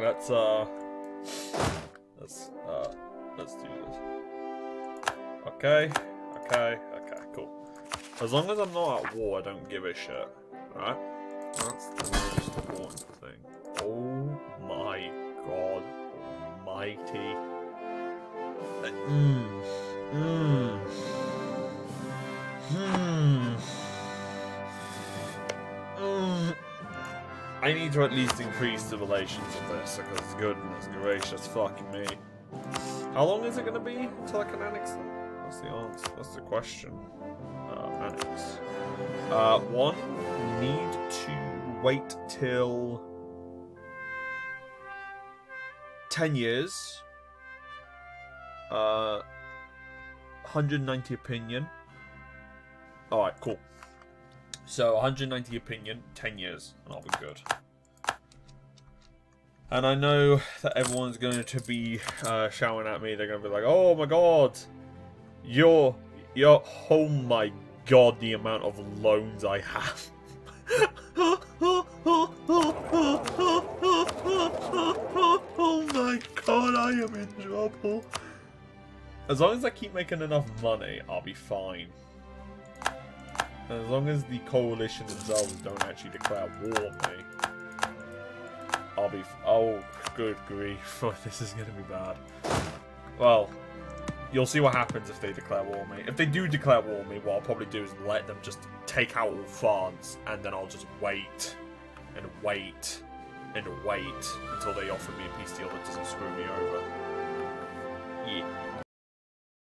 Let's uh let's uh let's do this. Okay, okay, okay, cool. As long as I'm not at war, I don't give a shit. Alright? That's the most important thing. Oh my god almighty. Mmm. Mmm. Hmm. I need to at least increase the relations of this because goodness gracious fucking me. How long is it gonna be until I can annex them? What's the answer. What's the question. Uh, annex. Uh, one, need to wait till 10 years. Uh, 190 opinion. Alright, cool. So 190 opinion, 10 years, and I'll be good. And I know that everyone's going to be uh, shouting at me. They're going to be like, "Oh my god, you're, you're, oh my god, the amount of loans I have." oh my god, I am in trouble. As long as I keep making enough money, I'll be fine. As long as the coalition themselves don't actually declare war on me, I'll be. oh, good grief! this is gonna be bad. Well, you'll see what happens if they declare war on me. If they do declare war on me, what I'll probably do is let them just take out all France, and then I'll just wait and wait and wait until they offer me a peace deal that doesn't screw me over.